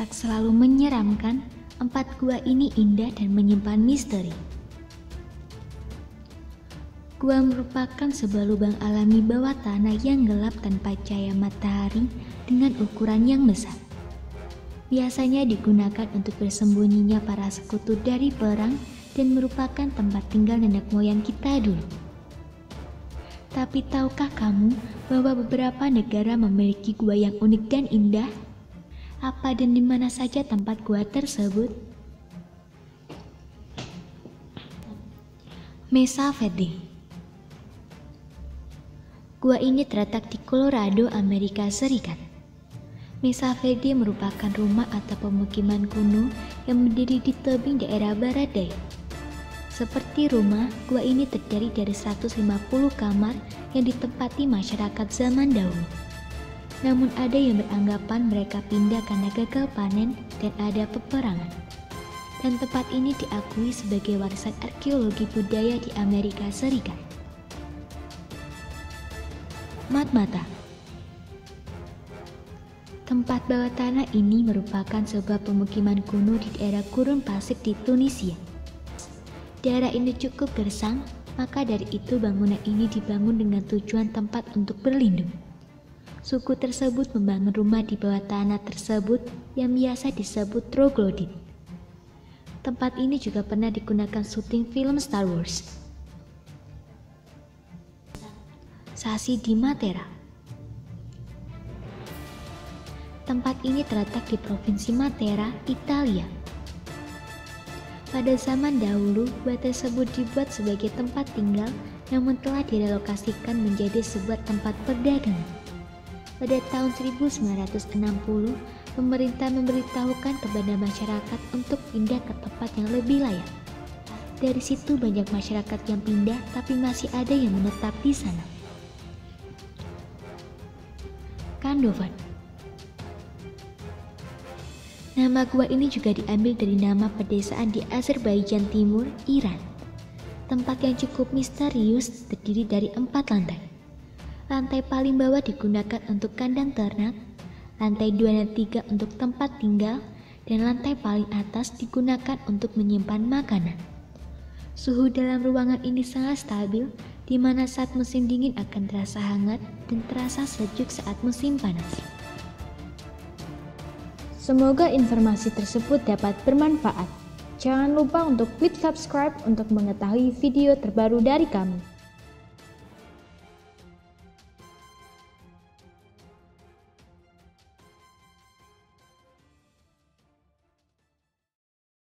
Tak selalu menyeramkan, empat gua ini indah dan menyimpan misteri. Gua merupakan sebuah lubang alami bawah tanah yang gelap tanpa cahaya matahari dengan ukuran yang besar. Biasanya digunakan untuk bersembunyinya para sekutu dari perang dan merupakan tempat tinggal nenek moyang kita dulu. Tapi tahukah kamu bahwa beberapa negara memiliki gua yang unik dan indah? Apa dan di mana saja tempat gua tersebut? Mesa Verde Gua ini terletak di Colorado, Amerika Serikat. Mesa Verde merupakan rumah atau pemukiman kuno yang berdiri di tebing daerah barat daya. Seperti rumah, gua ini terdiri dari 150 kamar yang ditempati masyarakat zaman dahulu. Namun ada yang beranggapan mereka pindah karena gagal panen dan ada peperangan. Dan tempat ini diakui sebagai warisan arkeologi budaya di Amerika Serikat. Matmata Tempat bawah tanah ini merupakan sebuah pemukiman kuno di daerah gurun pasir di Tunisia. Daerah ini cukup gersang, maka dari itu bangunan ini dibangun dengan tujuan tempat untuk berlindung. Suku tersebut membangun rumah di bawah tanah tersebut yang biasa disebut troglodyte. Tempat ini juga pernah digunakan syuting film Star Wars. Sasi di Matera. Tempat ini terletak di Provinsi Matera, Italia. Pada zaman dahulu, gua tersebut dibuat sebagai tempat tinggal namun telah direlokasikan menjadi sebuah tempat perdagangan. Pada tahun 1960, pemerintah memberitahukan kepada masyarakat untuk pindah ke tempat yang lebih layak. Dari situ banyak masyarakat yang pindah tapi masih ada yang menetap di sana. Kandovan. Nama gua ini juga diambil dari nama pedesaan di Azerbaijan Timur, Iran. Tempat yang cukup misterius terdiri dari empat lantai. Lantai paling bawah digunakan untuk kandang ternak, lantai dua dan tiga untuk tempat tinggal, dan lantai paling atas digunakan untuk menyimpan makanan. Suhu dalam ruangan ini sangat stabil di mana saat musim dingin akan terasa hangat dan terasa sejuk saat musim panas. Semoga informasi tersebut dapat bermanfaat. Jangan lupa untuk klik subscribe untuk mengetahui video terbaru dari kami.